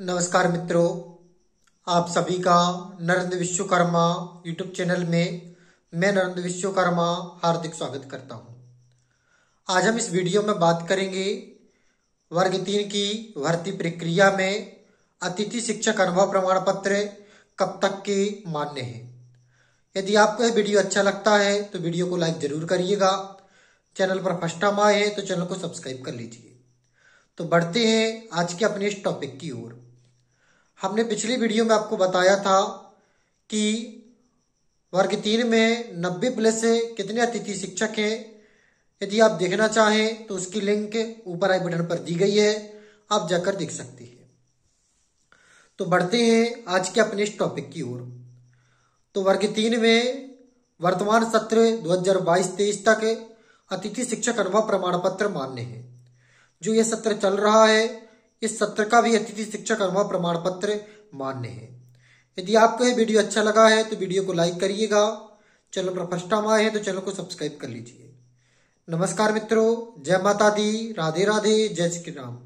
नमस्कार मित्रों, आप सभी का नरेंद्र विश्वकर्मा यूट्यूब चैनल में मैं नरेंद्र विश्वकर्मा हार्दिक स्वागत करता हूँ। आज हम इस वीडियो में बात करेंगे वर्ग तीन की भर्ती प्रक्रिया में अतिथि शिक्षक अनुभव प्रमाण पत्र कब तक के मान्य है। यदि आपको यह वीडियो अच्छा लगता है तो वीडियो को लाइक ज़रूर करिएगा। चैनल पर फ़र्स्ट टाइम आए हैं तो चैनल को सब्सक्राइब कर लीजिए। तो बढ़ते हैं आज के अपने इस टॉपिक की ओर। हमने पिछली वीडियो में आपको बताया था कि वर्ग तीन में 90 प्लस से कितने अतिथि शिक्षक हैं, यदि आप देखना चाहें तो उसकी लिंक ऊपर आई बटन पर दी गई है, आप जाकर देख सकते हैं। तो बढ़ते हैं आज के अपने इस टॉपिक की ओर। तो वर्ग तीन में वर्तमान सत्र 2022-23 तक अतिथि शिक्षक अनुभव प्रमाण पत्र मान्य है। जो ये सत्र चल रहा है इस सत्र का भी अतिथि शिक्षक अनुभव प्रमाण पत्र मान्य है। यदि आपको यह वीडियो अच्छा लगा है तो वीडियो को लाइक करिएगा। चैनल पर फ़र्स्ट टाइम आए हैं तो चैनल को सब्सक्राइब कर लीजिए। नमस्कार मित्रों, जय माता दी, राधे राधे, जय श्री राम।